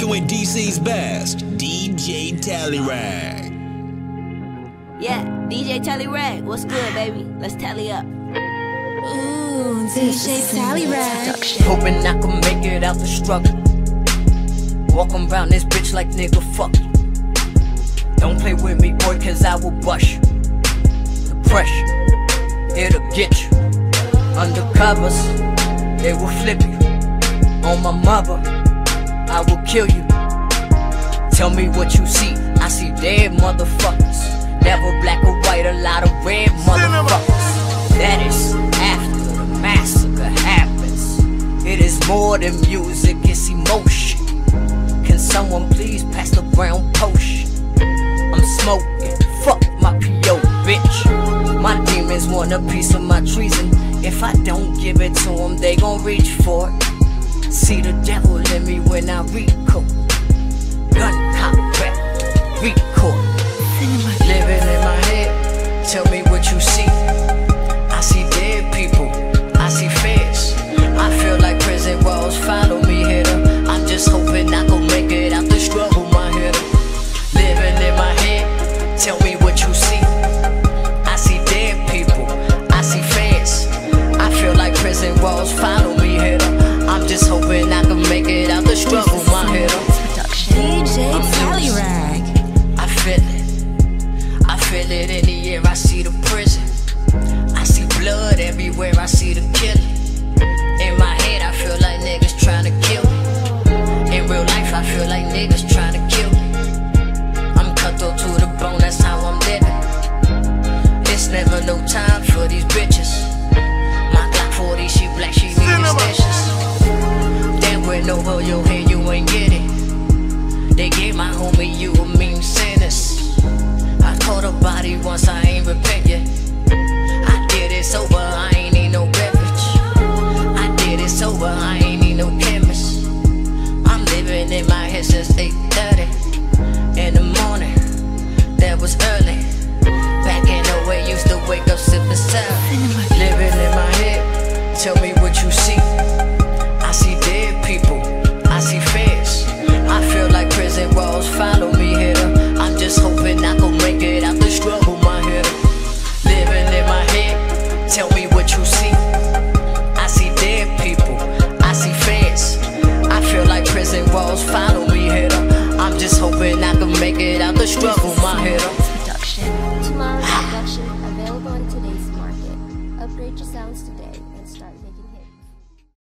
Rocking with DC's best, DJ Tallyrag. Yeah, DJ Tallyrag. What's good, baby? Let's tally up. Ooh, DJ Tallyrag. Hoping I can make it out the struggle. Walking around this bitch like nigga, fuck you. Don't play with me, boy, cause I will bust you. The pressure, it'll get you. Undercovers, they will flip you. On my mother, I will kill you. Tell me what you see. I see dead motherfuckers. Never black or white, a lot of red motherfuckers. That is after the massacre happens. It is more than music, it's emotion. Can someone please pass the brown potion? I'm smoking, fuck my PO, bitch. My demons want a piece of my treason. If I don't give it to them, they gon' reach for it. See the devil in me when I recall. Gun cop back, record. Living in my head, tell me what you see. I see dead people, I see fears. I feel like prison walls follow me here. I'm just hoping I gon' make it out the struggle, my hitter. Living in my head, tell me hoping I can make it out the struggle, my hitter. DJ I'm loose. Tallyrag. I feel it. I feel it in the air. I see the prison. I see blood everywhere. I see the killing. In my head, I feel like niggas trying to kill me. In real life, I feel like niggas trying They gave my homie you a mean sentence. I caught a body once, I ain't repent yet. I did it sober, I ain't need no beverage. I did it sober, I ain't need no chemist. I'm living in my head since 8:30 in the morning.